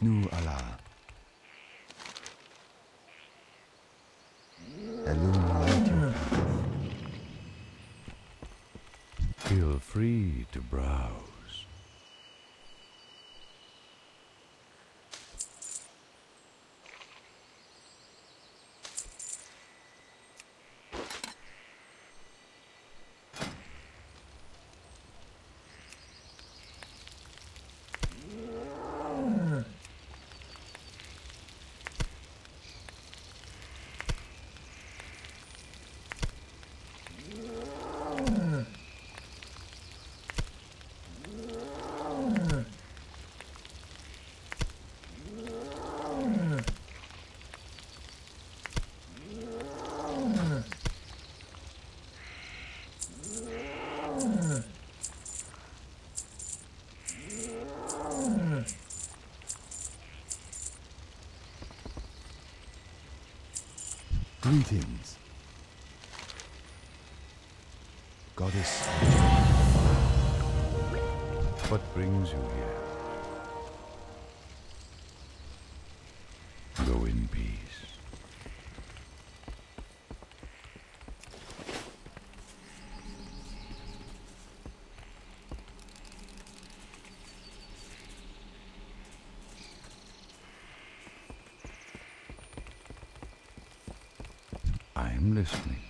Ishnu-alah. Feel free to browse. Greetings. Goddess, What brings you here? Listening.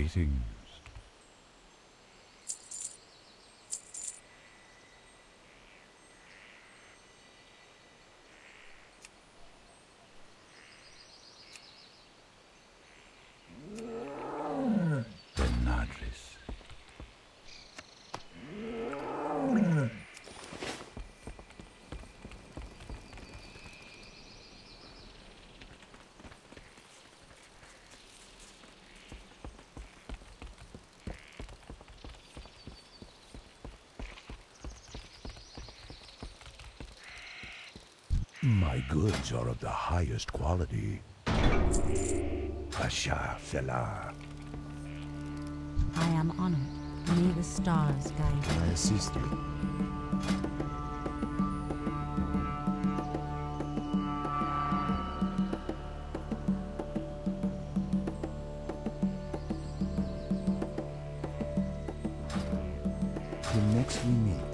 Greetings. My goods are of the highest quality. Pasha Selah. I am honored. May the stars guide you. I assist you. The next we meet,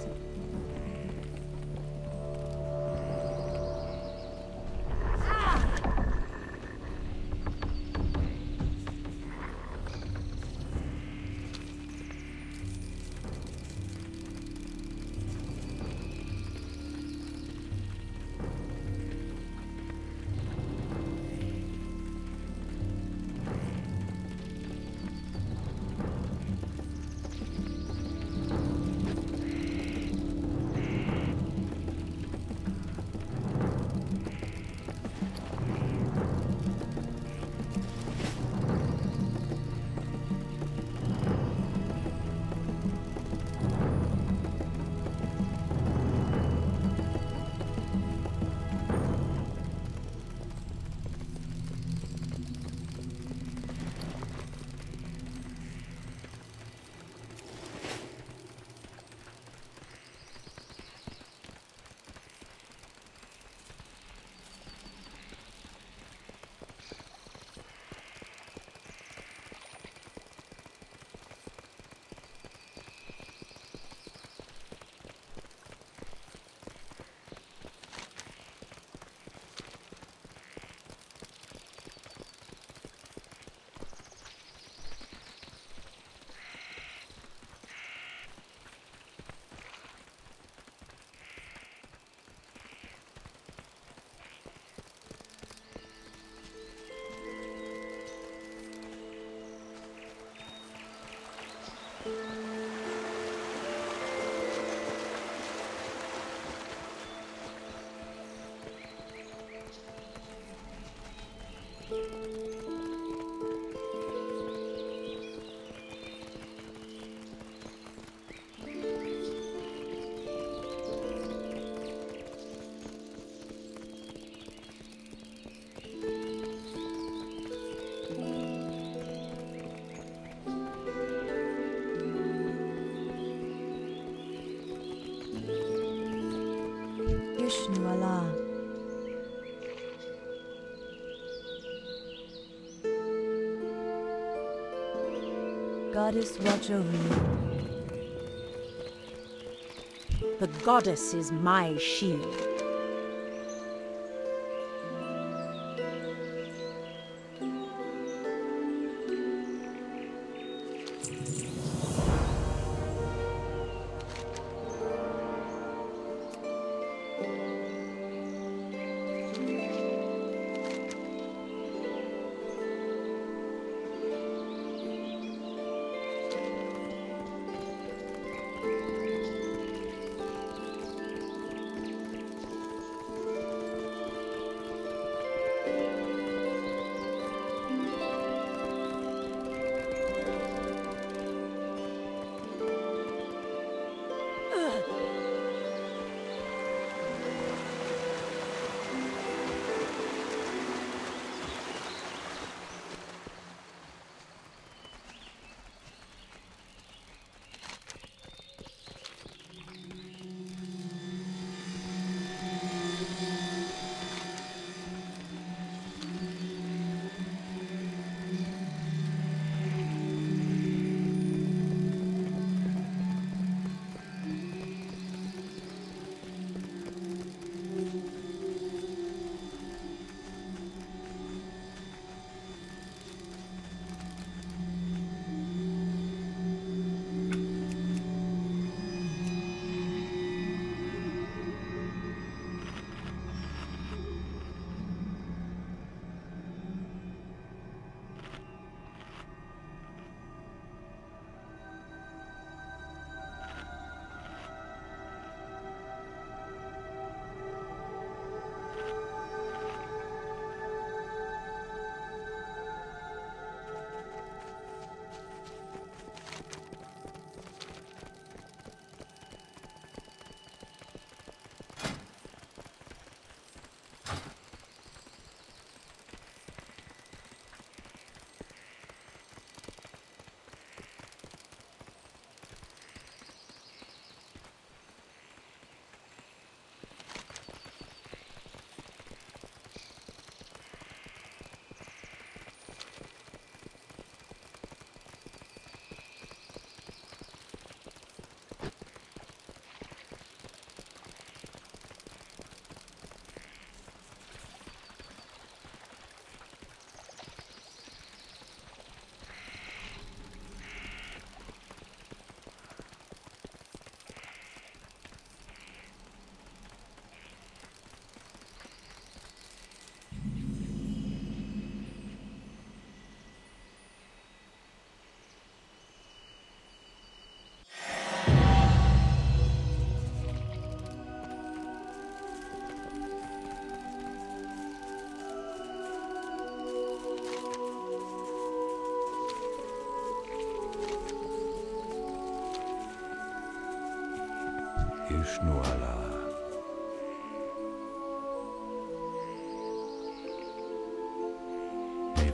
Goddess, watch over you. The goddess is my shield.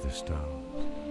The stars.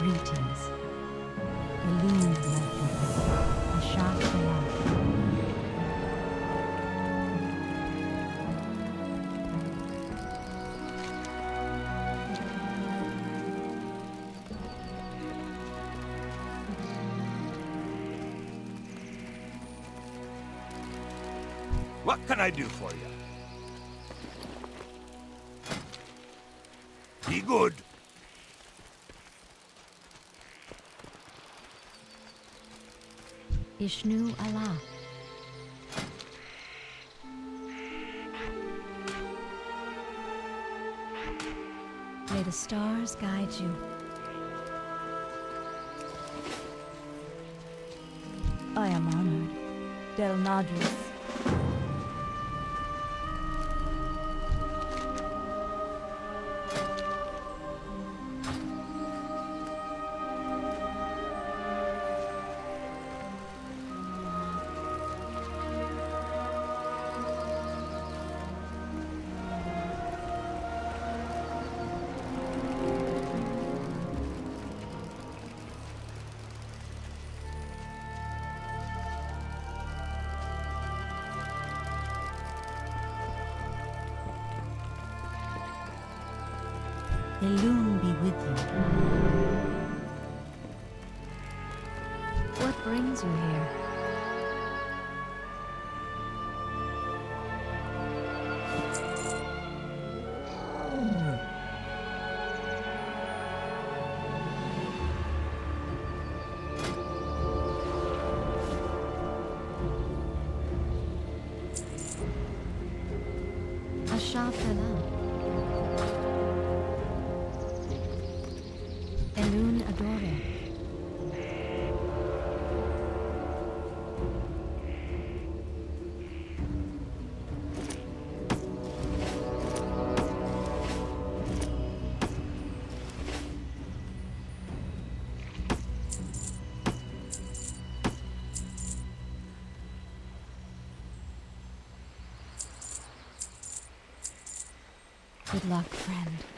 Greetings. Illumined. A sharp light. What can I do for you? Be good. Ishnu Allah. May the stars guide you. I am honored. Del Nadris. Elune be with you. What brings you here? Good luck, friend.